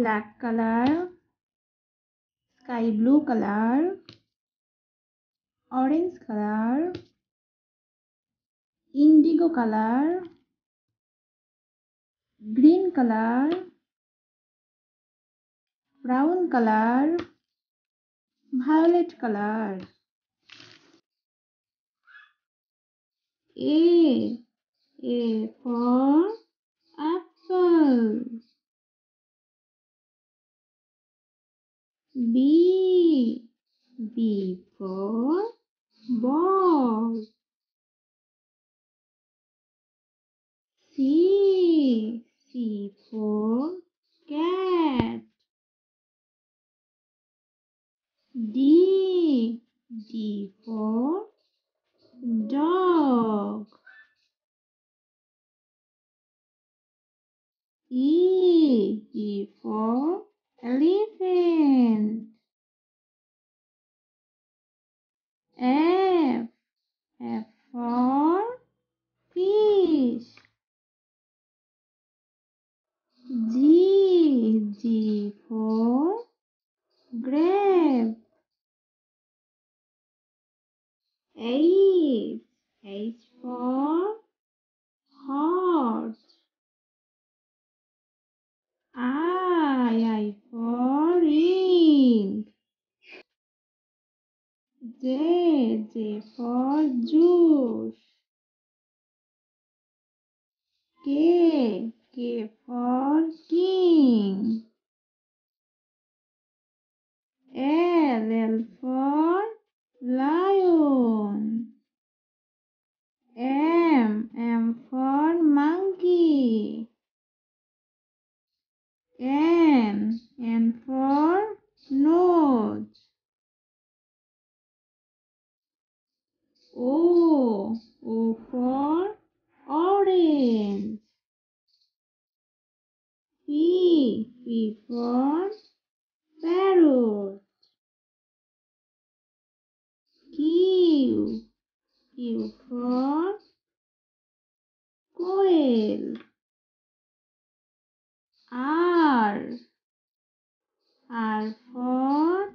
black color sky blue color orange color indigo color green color brown color violet color a a for apple b. B for ball. C. C for cat. D. D for dog. E, E for elephant. F, F for fish. G, G for grape. H, H for J, J for juice. K, K for king. L, L for lion. P, for parrot. Q, Q for quail. R, R for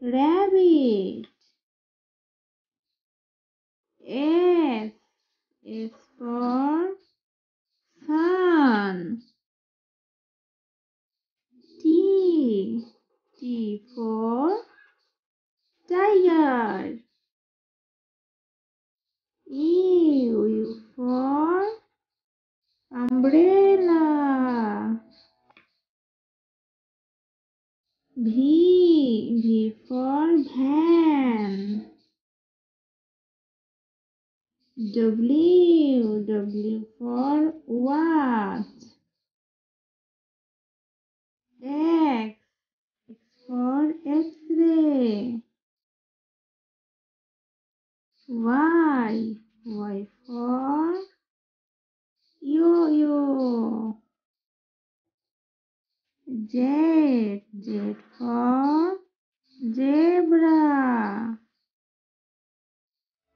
rabbit. T for tiger. U, U for umbrella. V, V for van. W, W for what? Z, Z for zebra.